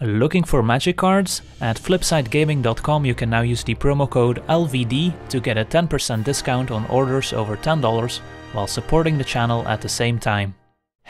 Looking for magic cards? At flipsidegaming.com you can now use the promo code LVD to get a 10% discount on orders over $10 while supporting the channel at the same time.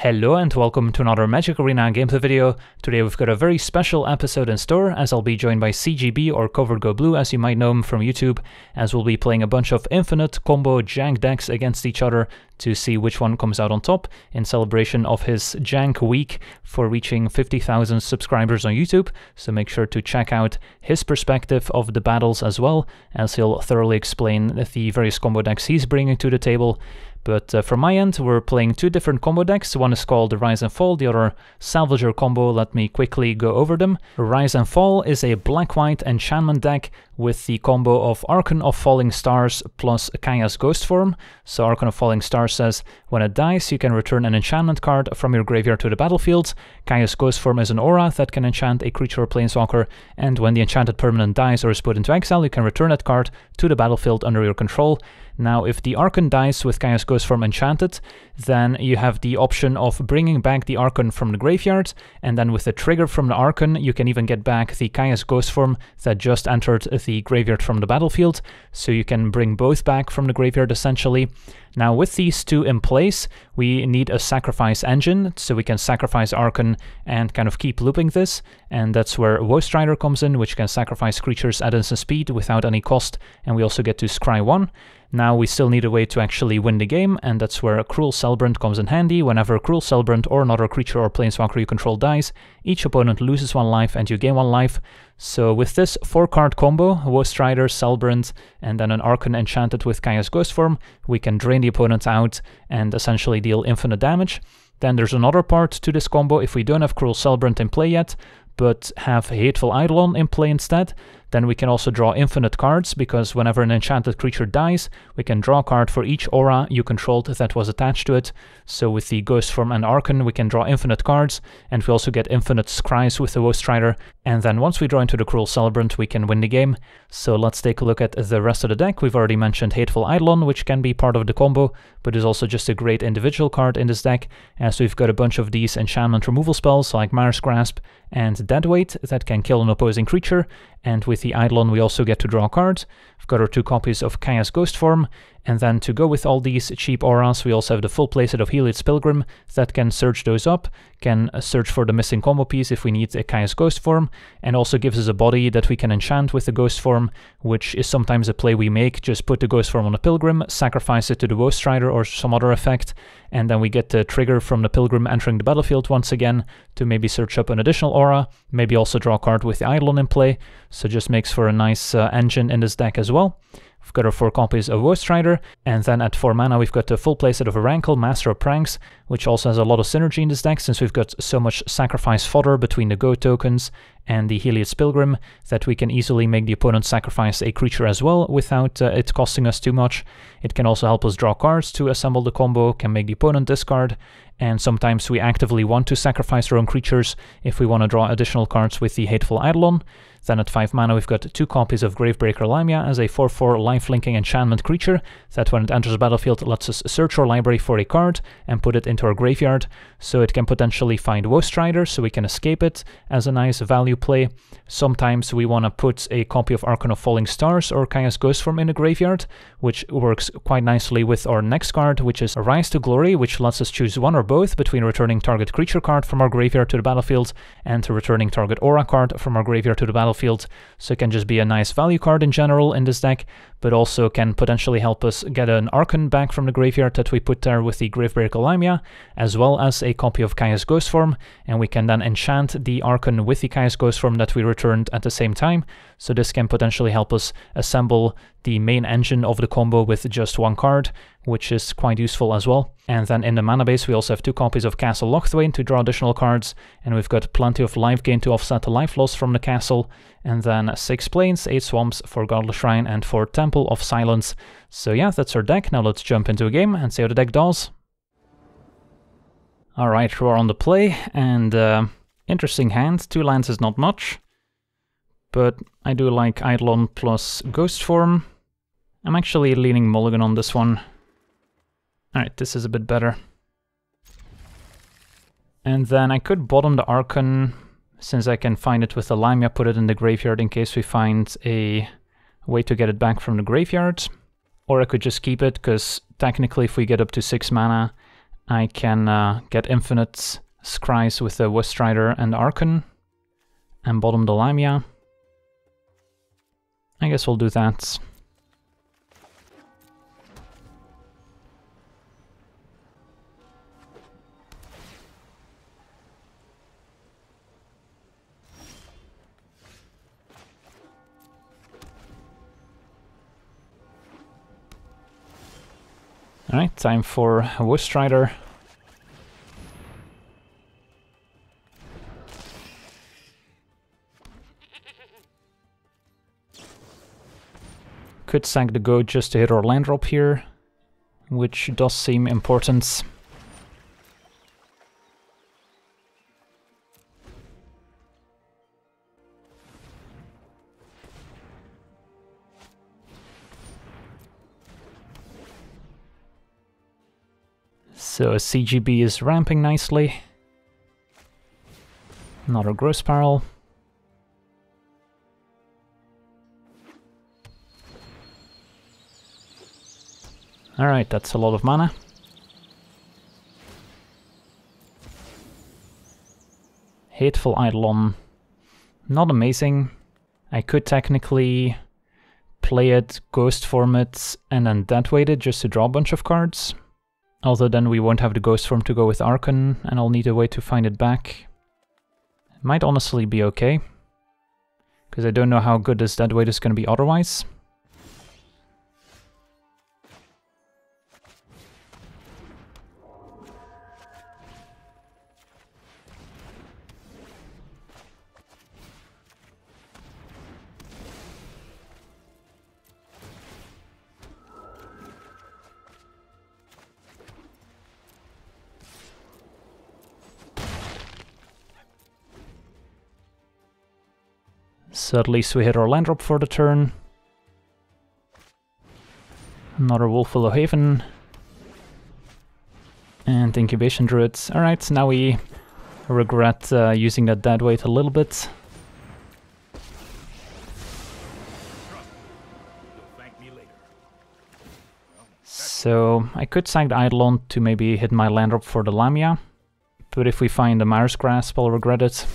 Hello and welcome to another Magic Arena gameplay video. Today we've got a very special episode in store as I'll be joined by CGB or CovertGoBlue as you might know him from YouTube as we'll be playing a bunch of infinite combo jank decks against each other to see which one comes out on top in celebration of his jank week for reaching 50,000 subscribers on YouTube. So make sure to check out his perspective of the battles as well as he'll thoroughly explain the various combo decks he's bringing to the table. But uh, from my end, we're playing two different combo decks. One is called Rise and Fall, the other Salvager combo. Let me quickly go over them. Rise and Fall is a black-white enchantment deck with the combo of Archon of Falling Stars plus Kaya's Ghost form. So Archon of Falling Stars says, when it dies, you can return an enchantment card from your graveyard to the battlefield. Kaya's Ghost form is an aura that can enchant a creature or planeswalker, and when the enchanted permanent dies or is put into exile, you can return that card to the battlefield under your control. Now, if the Archon dies with Kaya's Ghost Form enchanted, then you have the option of bringing back the Archon from the graveyard, and then with the trigger from the Archon, you can even get back the Kaya's Ghost Form that just entered the graveyard from the battlefield, so you can bring both back from the graveyard essentially. Now with these two in place, we need a sacrifice engine, so we can sacrifice Archon and kind of keep looping this, and that's where Strider comes in, which can sacrifice creatures at instant speed without any cost, and we also get to scry 1. Now we still need a way to actually win the game, and that's where a Cruel Celebrant comes in handy. Whenever a Cruel Celebrant or another creature or planeswalker you control dies, each opponent loses one life and you gain one life. So with this 4-card combo, Woe Strider, Celebrant, and then an Archon enchanted with Kaya's Ghost form, we can drain the opponent out and essentially deal infinite damage. Then there's another part to this combo if we don't have Cruel Celebrant in play yet, but have Hateful Eidolon in play instead, then we can also draw infinite cards, because whenever an enchanted creature dies, we can draw a card for each aura you controlled that was attached to it. So with the Ghost Form and Archon, we can draw infinite cards, and we also get infinite scries with the Woe Strider. And then once we draw into the Cruel Celebrant, we can win the game. So let's take a look at the rest of the deck. We've already mentioned Hateful Eidolon, which can be part of the combo, but is also just a great individual card in this deck, as we've got a bunch of these enchantment removal spells like Mire's Grasp and Deadweight that can kill an opposing creature, and with the Eidolon we also get to draw cards. I've got our two copies of Kaya's Ghost Form, and then to go with all these cheap auras, we also have the full playset of Heliod's Pilgrim that can search those up, can uh, search for the missing combo piece if we need a Kaya's Ghost form, and also gives us a body that we can enchant with the Ghost form, which is sometimes a play we make. Just put the Ghost form on a Pilgrim, sacrifice it to the Woe Strider or some other effect, and then we get the trigger from the Pilgrim entering the battlefield once again to maybe search up an additional aura, maybe also draw a card with the Eidolon in play, so just makes for a nice uh, engine in this deck as well. We've got our 4 copies of Woe Strider, and then at 4 mana we've got a full playset of a Rankle, Master of Pranks, which also has a lot of synergy in this deck since we've got so much sacrifice fodder between the Go tokens and the Heliod's Pilgrim that we can easily make the opponent sacrifice a creature as well without uh, it costing us too much. It can also help us draw cards to assemble the combo, can make the opponent discard, and sometimes we actively want to sacrifice our own creatures if we want to draw additional cards with the Hateful Eidolon. Then at 5 mana we've got two copies of Gravebreaker Lamia as a 4-4 life-linking enchantment creature that when it enters the battlefield lets us search our library for a card and put it into our graveyard, so it can potentially find Woe Strider so we can escape it as a nice value play. Sometimes we want to put a copy of Archon of Falling Stars or Kaya's Ghost Form in the graveyard, which works quite nicely with our next card, which is Rise to Glory, which lets us choose one or both between returning target creature card from our graveyard to the battlefield and returning target aura card from our graveyard to the battlefield, so it can just be a nice value card in general in this deck, but also can potentially help us get an Archon back from the graveyard that we put there with the Gravebreaker Lamia, as well as a copy of Kaya's Ghost Form, and we can then enchant the Archon with the Kaya's Ghost Form that we returned at the same time, so this can potentially help us assemble the main engine of the combo with just one card, which is quite useful as well. And then in the mana base we also have two copies of Castle Locthwain to draw additional cards, and we've got plenty of life gain to offset the life loss from the castle, and then 6 plains, 8 swamps for Godless Shrine and for Temple of Silence. So yeah, that's our deck. Now let's jump into a game and see how the deck does. Alright, we're on the play, and uh, interesting hand. Two lands is not much, but I do like Eidolon plus Ghost Form. I'm actually leaning Mulligan on this one. Alright, this is a bit better. And then I could bottom the Archon, Since I can find it with the Lamia, put it in the graveyard in case we find a way to get it back from the graveyard. Or I could just keep it, because technically if we get up to 6 mana, I can uh, get infinite scries with the Woe Strider and Archon, and bottom the Lamia. I guess we'll do that. Alright, time for a Could sack the goat just to hit our land drop here, which does seem important. So CGB is ramping nicely. Another growth spiral. Alright, that's a lot of mana. Hateful Eidolon. Not amazing. I could technically play it, ghost form it, and then dead weight it just to draw a bunch of cards. Although then we won't have the Ghost form to go with Archon, and I'll need a way to find it back. It might honestly be okay, because I don't know how good this dead weight is going to be otherwise. At least we hit our land drop for the turn. Another Wolf Wolfwillow Haven. And Incubation Druids. Alright, now we regret uh, using that dead weight a little bit. So I could sack the Eidolon to maybe hit my land drop for the Lamia. But if we find the Mire's Grasp, I'll regret it.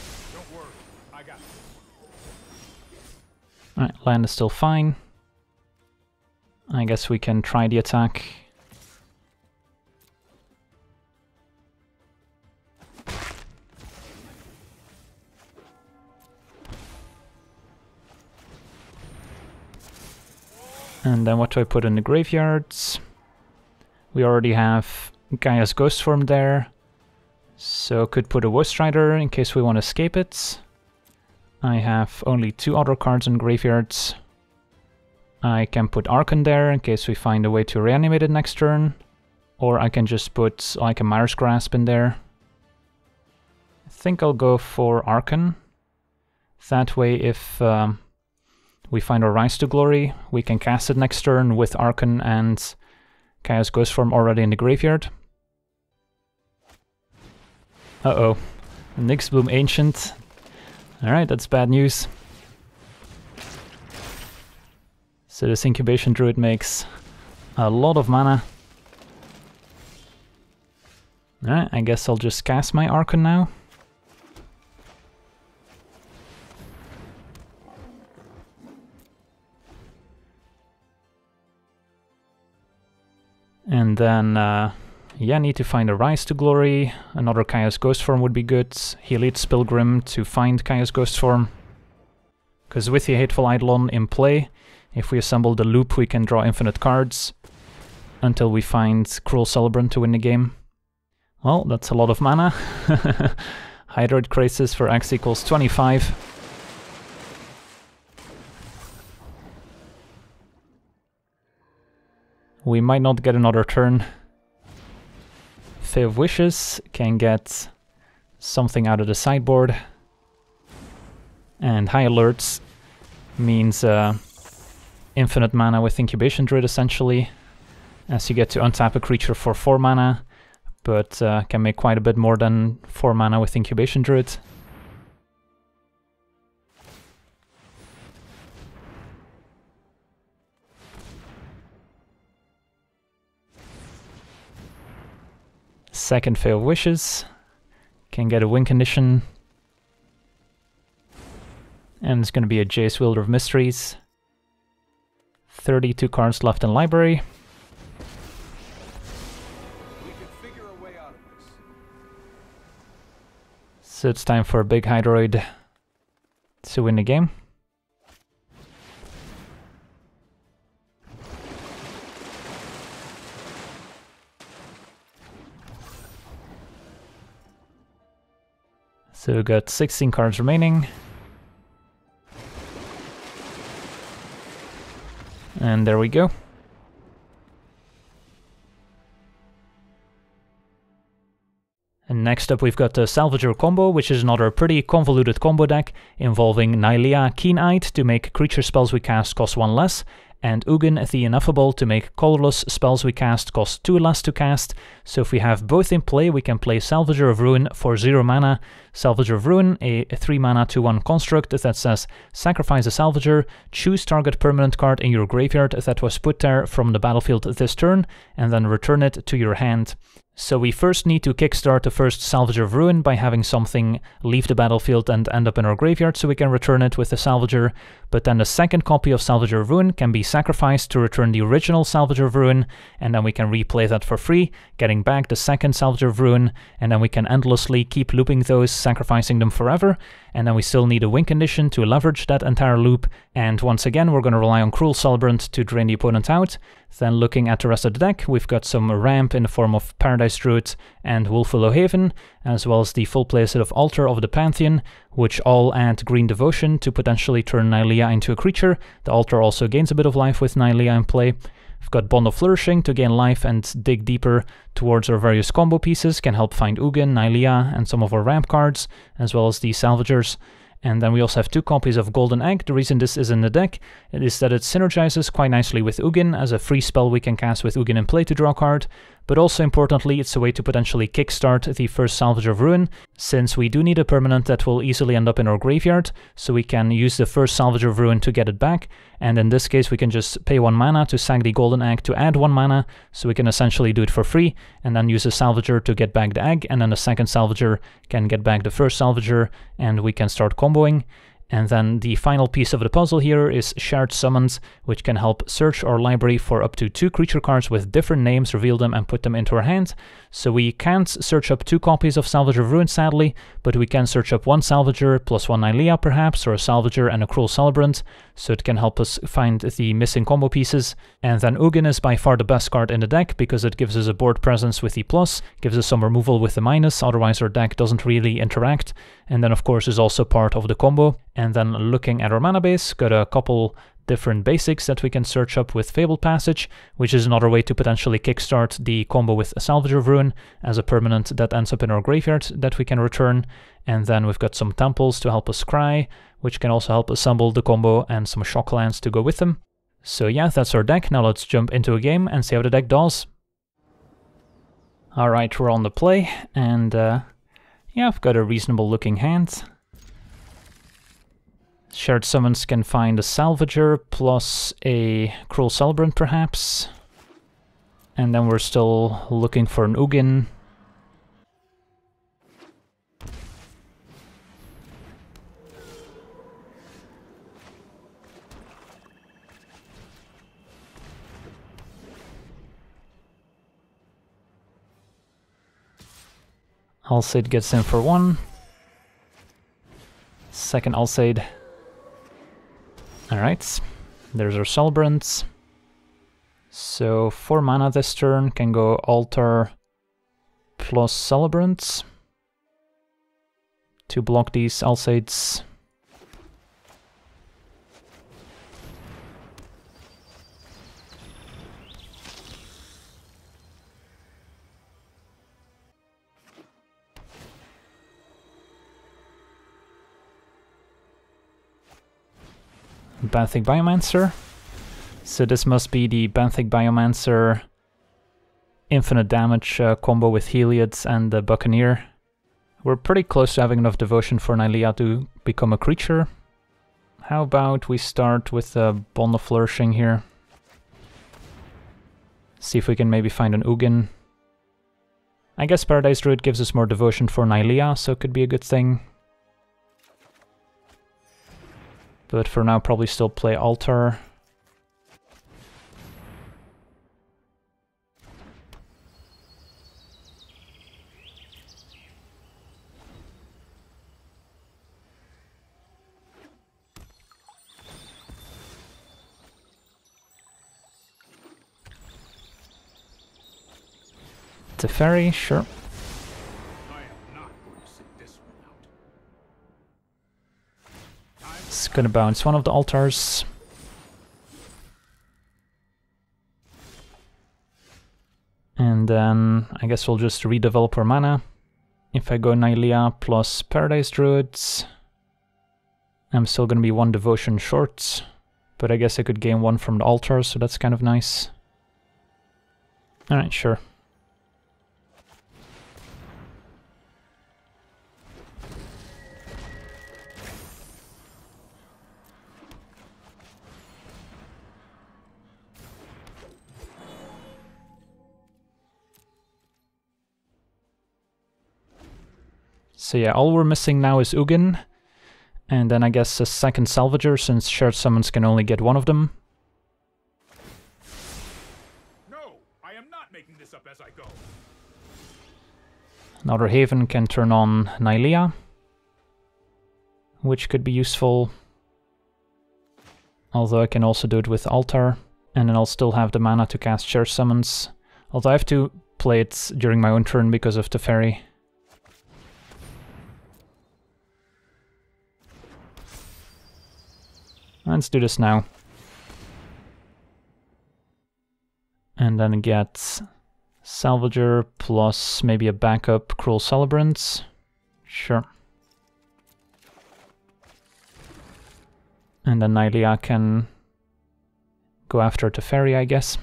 Land is still fine. I guess we can try the attack. And then what do I put in the graveyards? We already have Kaya's Ghost Form there. So could put a Woe Strider in case we want to escape it. I have only two other cards in graveyards. I can put Archon there in case we find a way to reanimate it next turn. Or I can just put like a Mire's Grasp in there. I think I'll go for Archon. That way if um, we find our Rise to Glory, we can cast it next turn with Archon and Kaya's Ghost Form already in the graveyard. Uh-oh. Nyxbloom Ancient Alright, that's bad news. So this Incubation Druid makes a lot of mana. Alright, I guess I'll just cast my Archon now. And then uh, yeah, need to find a Rise to Glory. Another Kaya's Ghost form would be good. Heliod's Pilgrim to find Kaya's Ghost form. Because with the Hateful Eidolon in play, if we assemble the loop, we can draw infinite cards until we find Cruel Celebrant to win the game. Well, that's a lot of mana. Hydroid Krasis for x equals 25. We might not get another turn. Of Wishes can get something out of the sideboard. And High Alerts means uh, infinite mana with Incubation Druid essentially, as you get to untap a creature for 4 mana, but uh, can make quite a bit more than 4 mana with Incubation Druid. Second of Wishes. Can get a win condition. And it's going to be a Jace Wielder of Mysteries. 32 cards left in library. So it's time for a big Hydroid to win the game. So we've got 16 cards remaining. And there we go. And next up we've got the Salvager combo, which is another pretty convoluted combo deck involving Nylea Keen-Eyed to make creature spells we cast cost one less, and Ugin the Ineffable to make colorless spells we cast cost 2 less to cast. So if we have both in play, we can play Salvager of Ruin for 0 mana, Salvager of Ruin, a 3 mana 2 1 construct that says sacrifice a Salvager, choose target permanent card in your graveyard that was put there from the battlefield this turn, and then return it to your hand. So we first need to kickstart the first Salvager of Ruin by having something leave the battlefield and end up in our graveyard so we can return it with the Salvager, but then the second copy of Salvager of Ruin can be sacrificed to return the original Salvager of Ruin, and then we can replay that for free, getting back the second Salvager of Ruin, and then we can endlessly keep looping those, sacrificing them forever, and then we still need a win condition to leverage that entire loop, and once again we're going to rely on Cruel Celebrant to drain the opponent out. Then looking at the rest of the deck, we've got some ramp in the form of Paradise Druid and Wolfwillow Haven, as well as the full playset of Altar of the Pantheon, which all add green devotion to potentially turn Nylea into a creature. The Altar also gains a bit of life with Nylea in play. We've got Bond of Flourishing to gain life and dig deeper towards our various combo pieces, can help find Ugin, Nylea, and some of our ramp cards, as well as the Salvagers. And then we also have two copies of Golden Egg. The reason this is in the deck is that it synergizes quite nicely with Ugin as a free spell we can cast with Ugin in play to draw a card, but also importantly it's a way to potentially kickstart the first Salvager of Ruin, since we do need a permanent that will easily end up in our graveyard, so we can use the first Salvager of Ruin to get it back, and in this case we can just pay one mana to sack the Golden Egg to add one mana, so we can essentially do it for free, and then use a Salvager to get back the egg, and then the second Salvager can get back the first Salvager, and we can start comboing. And then the final piece of the puzzle here is shared summons, which can help search our library for up to two creature cards with different names, reveal them and put them into our hand. So we can't search up two copies of Salvager of Ruin sadly, but we can search up one Salvager plus one Nylea perhaps, or a Salvager and a Cruel Celebrant, so it can help us find the missing combo pieces. And then Ugin is by far the best card in the deck because it gives us a board presence with the plus, gives us some removal with the minus, otherwise our deck doesn't really interact. And then of course is also part of the combo. And then looking at our mana base, got a couple different basics that we can search up with Fabled Passage, which is another way to potentially kickstart the combo with a Salvager of Ruin as a permanent that ends up in our graveyard that we can return. And then we've got some temples to help us scry, which can also help assemble the combo and some shock lands to go with them. So yeah, that's our deck. Now let's jump into a game and see how the deck does. Alright, we're on the play, and uh, yeah, I've got a reasonable looking hand. Shared summons can find a Salvager plus a Cruel Celebrant perhaps. And then we're still looking for an Ugin. Alseid gets in for one. Second Alseid Alright, there's our Celebrants. So 4 mana this turn can go Altar plus Celebrants to block these Alseids. Benthic Biomancer. So this must be the Benthic Biomancer infinite damage uh, combo with Heliod and the Buccaneer. We're pretty close to having enough devotion for Nylea to become a creature. How about we start with the Bond of Flourishing here. See if we can maybe find an Ugin. I guess Paradise Druid gives us more devotion for Nylea, so it could be a good thing. But for now, probably still play Altar. Teferi, sure. It's gonna bounce one of the altars. And then I guess we'll just redevelop our mana. If I go Nylea plus Paradise Druids, I'm still gonna be one devotion short. But I guess I could gain one from the altar, so that's kind of nice. Alright, sure. So yeah, all we're missing now is Ugin, and then I guess a second Salvager, since shared summons can only get one of them. No, I am not making this up as I go. Another Haven can turn on Nylea, which could be useful. Although I can also do it with Altar, and then I'll still have the mana to cast Share Summons. Although I have to play it during my own turn because of Teferi. Let's do this now. And then get Salvager plus maybe a backup Cruel Celebrant. Sure. And then Nylea can go after Teferi, I guess.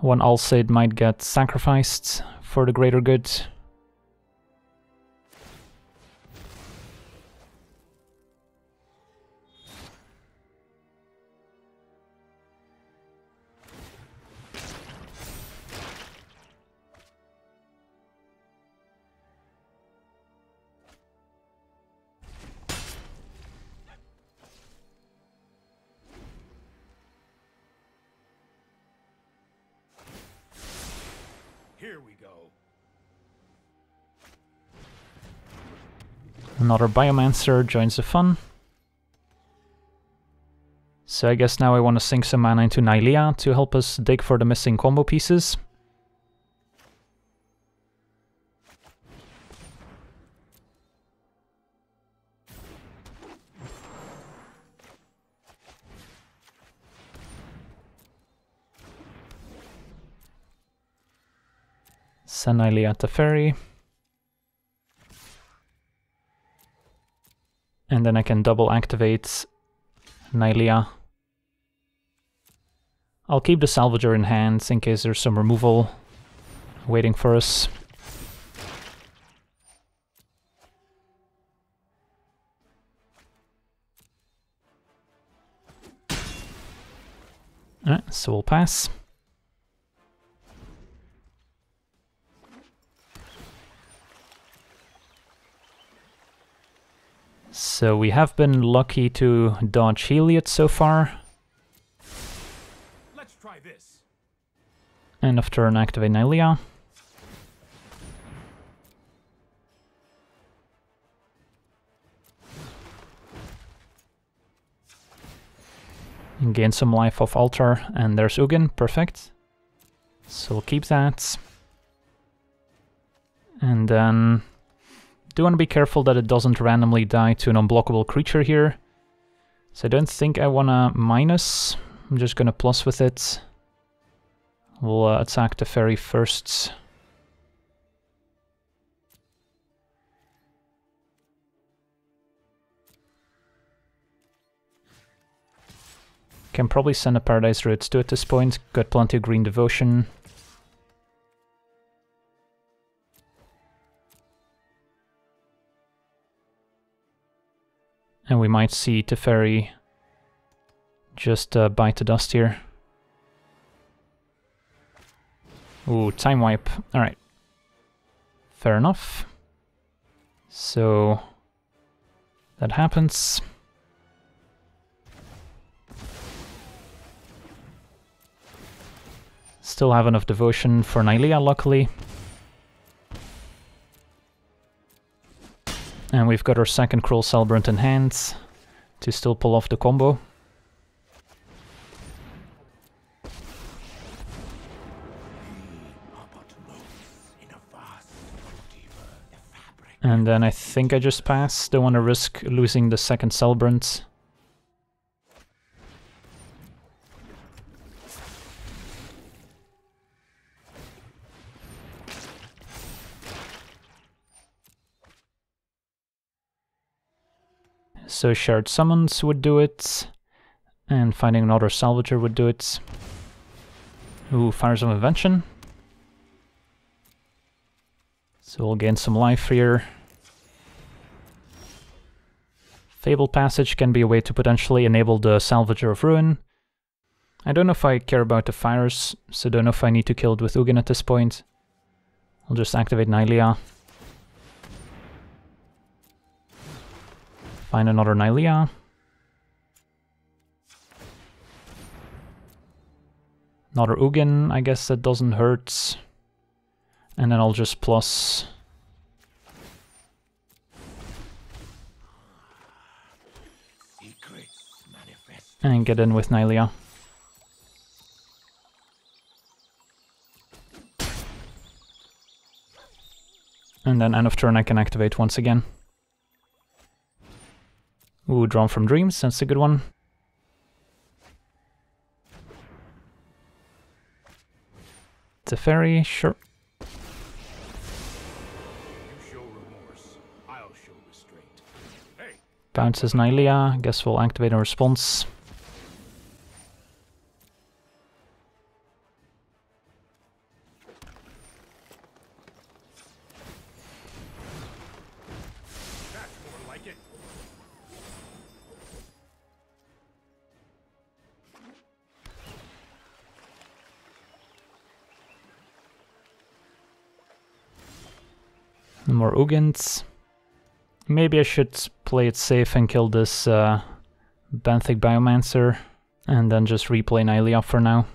One Alseid might get sacrificed for the greater good. Here we go. Another Biomancer joins the fun. So I guess now I want to sink some mana into Nylea to help us dig for the missing combo pieces. Send Nylea to Teferi. And then I can double activate Nylea. I'll keep the Salvager in hand in case there's some removal waiting for us. Alright, so we'll pass. So we have been lucky to dodge Heliod so far. Let's try this. End of turn, activate Nylea. Gain some life off Altar, and there's Ugin, perfect. So we'll keep that. And then... Do want to be careful that it doesn't randomly die to an unblockable creature here. So I don't think I want to minus. I'm just going to plus with it. We'll uh, attack the Teferi first. Can probably send a Paradise Druids to at this point. Got plenty of green devotion. And we might see Teferi just uh, bite the dust here. Ooh, time wipe. Alright. Fair enough. So that happens. Still have enough devotion for Nylea, luckily. And we've got our second Cruel Celebrant in hand to still pull off the combo. And then I think I just pass. Don't want to risk losing the second Celebrant. So shared summons would do it, and finding another salvager would do it. Ooh, Fires of Invention. So we'll gain some life here. Fable Passage can be a way to potentially enable the Salvager of Ruin. I don't know if I care about the fires, so don't know if I need to kill it with Ugin at this point. I'll just activate Nylea. Find another Nylea. Another Ugin, I guess that doesn't hurt. And then I'll just plus... And get in with Nylea. And then end of turn I can activate once again. Ooh, drawn from dreams, that's a good one. Teferi, sure. Bounces Nylea, guess we'll activate a response. More Ugins. Maybe I should play it safe and kill this uh, Benthic Biomancer and then just replay Nylea for now.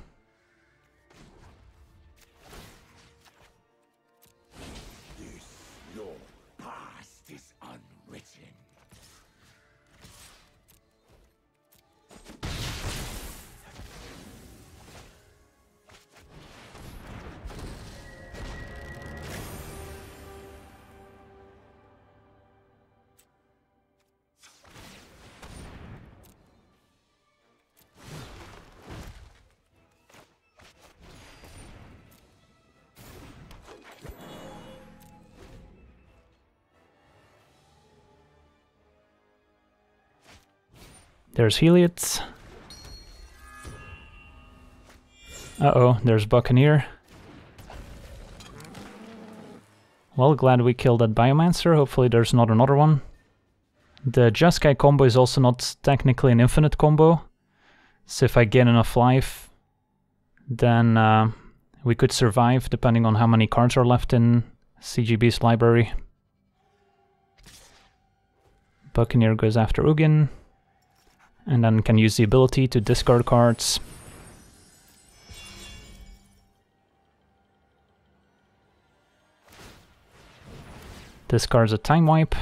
There's Heliod. Uh-oh, there's Buccaneer. Well, glad we killed that Biomancer. Hopefully there's not another one. The Jeskai combo is also not technically an infinite combo. So if I gain enough life, then uh, we could survive depending on how many cards are left in CGB's library. Buccaneer goes after Ugin and then can use the ability to discard cards. Discards a time wipe.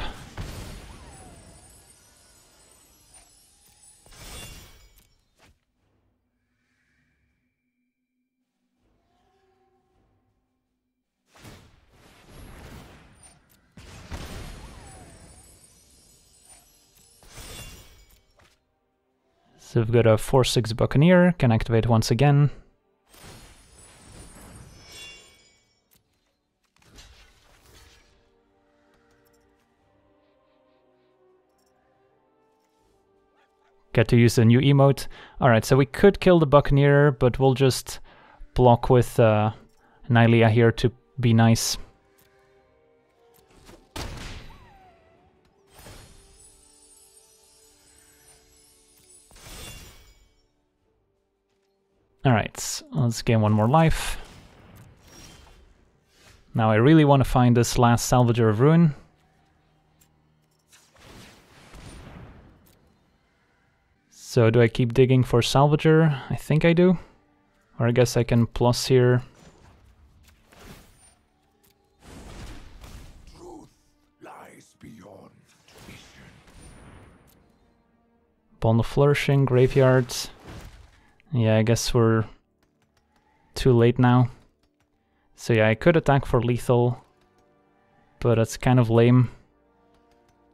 So we've got a 4-6 Buccaneer, can activate once again. Get to use the new emote. Alright, so we could kill the Buccaneer, but we'll just block with uh, Nylea here to be nice. Alright, let's gain one more life. Now I really want to find this last Salvager of Ruin. So do I keep digging for Salvager? I think I do. Or I guess I can plus here. Truth lies beyond vision. Bond of Flourishing, Graveyards. Yeah, I guess we're too late now. So yeah, I could attack for lethal, but it's kind of lame.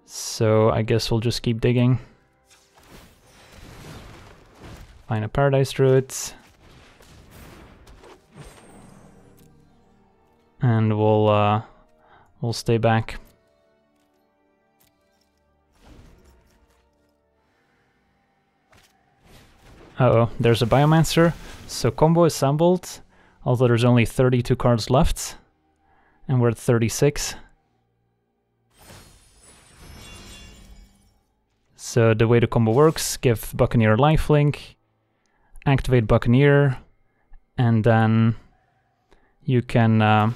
So I guess we'll just keep digging. Find a Paradise Druid. And we'll uh, we'll stay back. Uh oh, there's a Biomancer. So combo assembled, although there's only 32 cards left. And we're at 36. So the way the combo works, give Buccaneer a lifelink, activate Buccaneer, and then you can uh,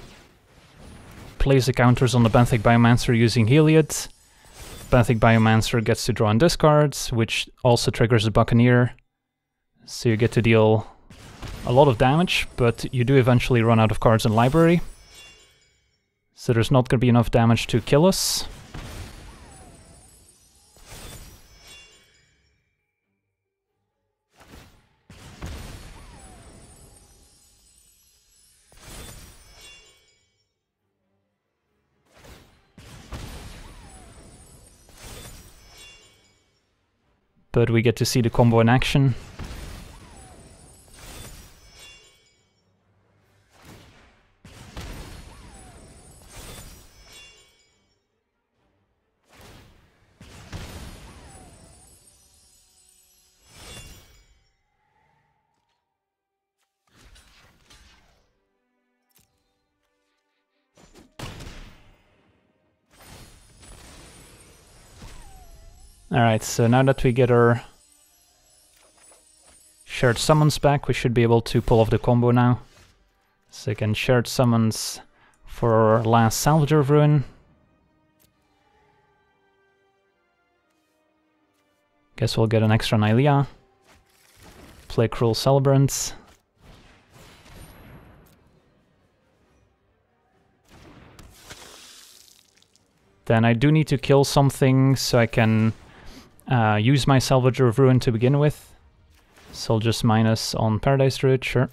place the counters on the Benthic Biomancer using Heliod. Benthic Biomancer gets to draw and discard, which also triggers the Buccaneer. So you get to deal a lot of damage, but you do eventually run out of cards in library. So there's not going to be enough damage to kill us. But we get to see the combo in action. Alright, so now that we get our shared summons back, we should be able to pull off the combo now. So again, shared summons for our last Salvager of Ruin. Guess we'll get an extra Nylea. Play Cruel Celebrants. Then I do need to kill something so I can uh, use my Salvager of Ruin to begin with. So I'll just minus on Paradise Druid, sure.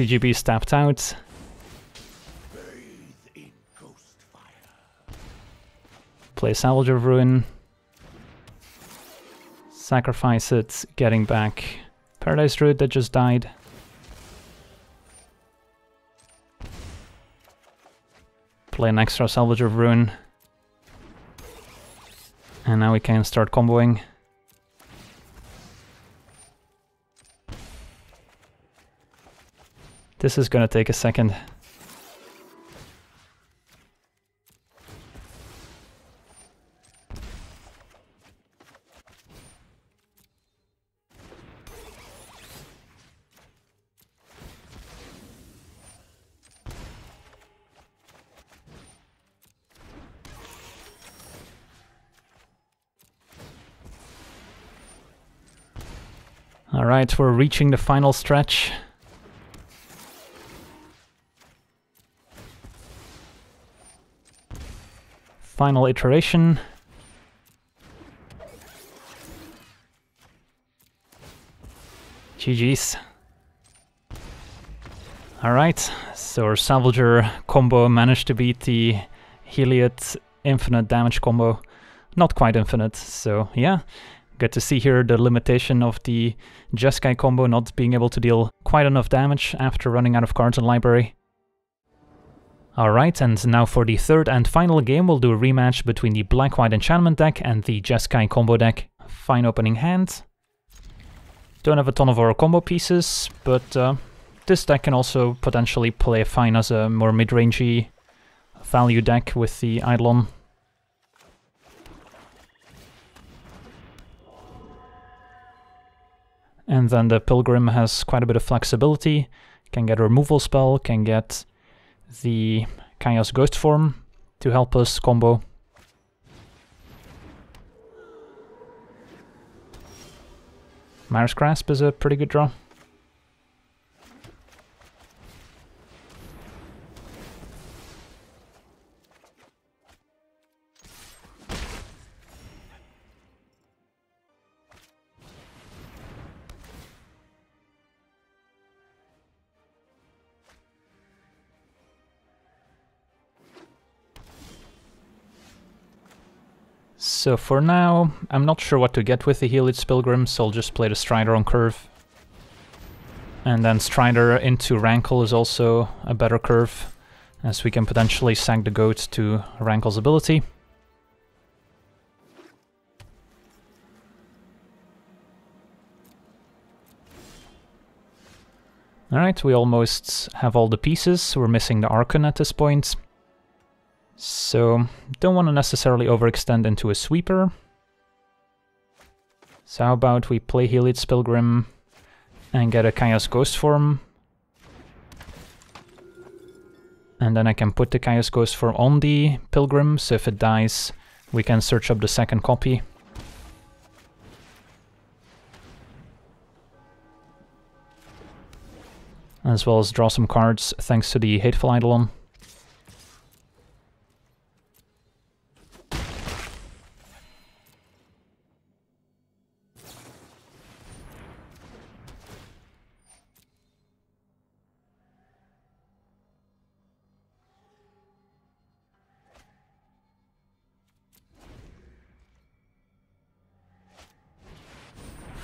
CGB tapped out. Play Salvager of Ruin. Sacrifice it, getting back Paradise Druid that just died. Play an extra Salvager of Ruin. And now we can start comboing. This is gonna take a second. Alright, we're reaching the final stretch. Final iteration. GG's. Alright, so our Salvager combo managed to beat the Heliod infinite damage combo. Not quite infinite, so yeah. Good to see here the limitation of the Jeskai combo not being able to deal quite enough damage after running out of cards in library. Alright, and now for the third and final game we'll do a rematch between the Black-White Enchantment deck and the Jeskai combo deck. Fine opening hand. Don't have a ton of our combo pieces, but uh, this deck can also potentially play fine as a more mid-rangey value deck with the Eidolon. And then the Pilgrim has quite a bit of flexibility, can get a removal spell, can get the Kaya's Ghost form to help us combo. Mire's Grasp is a pretty good draw. So for now, I'm not sure what to get with the Heliod's Pilgrim, so I'll just play the Strider on curve. And then Strider into Rankle is also a better curve, as we can potentially sack the Goat to Rankle's ability. Alright, we almost have all the pieces, we're missing the Archon at this point. So, don't want to necessarily overextend into a sweeper. So how about we play Heliod's Pilgrim and get a Kaya's Ghost form. And then I can put the Kaya's Ghost form on the Pilgrim, so if it dies, we can search up the second copy. As well as draw some cards thanks to the Hateful Eidolon.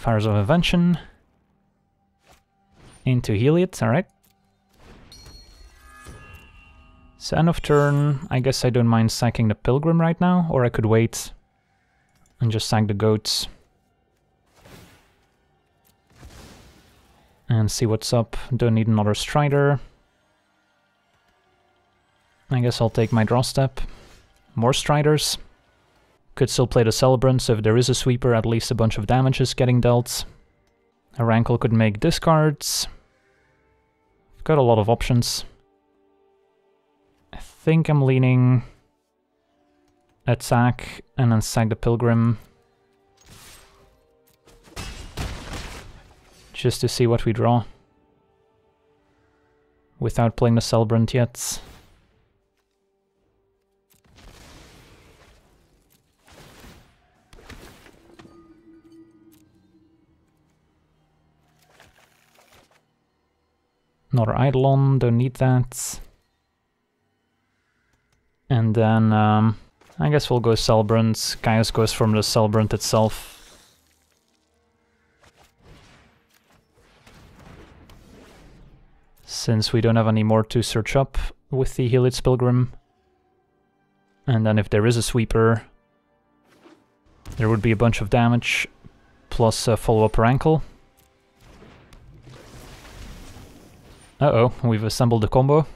Fires of Invention. Into Heliod, alright. So end of turn, I guess I don't mind sacking the Pilgrim right now, or I could wait and just sack the goats. And see what's up. Don't need another Strider. I guess I'll take my draw step. More Striders. Could still play the Celebrant, so if there is a sweeper, at least a bunch of damage is getting dealt. A Rankle could make discards. Got a lot of options. I think I'm leaning attack and then sack the Pilgrim. Just to see what we draw. Without playing the Celebrant yet. Another Eidolon, don't need that. And then um, I guess we'll go Celebrant. Kaya's Ghost form the Celebrant itself. Since we don't have any more to search up with the Heliod's Pilgrim. And then if there is a sweeper, there would be a bunch of damage, plus a follow-up Rankle. Uh-oh, we've assembled a combo.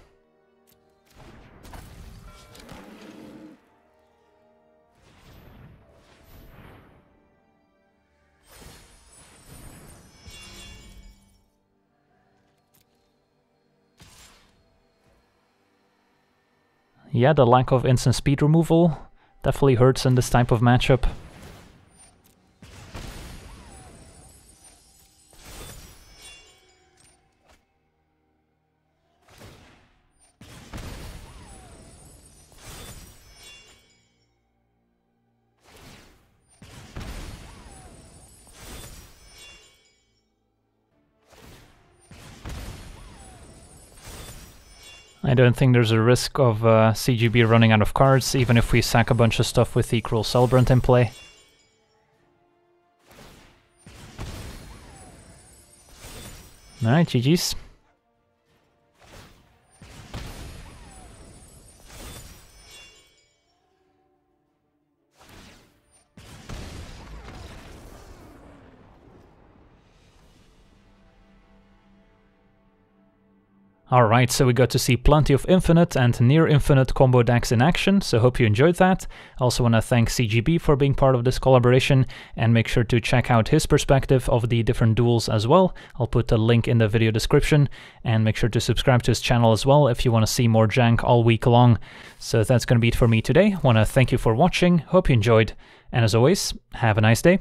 Yeah, the lack of instant speed removal definitely hurts in this type of matchup. Don't think there's a risk of uh, CGB running out of cards, even if we sack a bunch of stuff with the Cruel Celebrant in play. Alright, GG's. Alright, so we got to see plenty of infinite and near infinite combo decks in action, so hope you enjoyed that. Also want to thank CGB for being part of this collaboration, and make sure to check out his perspective of the different duels as well. I'll put a link in the video description, and make sure to subscribe to his channel as well if you want to see more jank all week long. So that's going to be it for me today. want to thank you for watching, hope you enjoyed, and as always, have a nice day.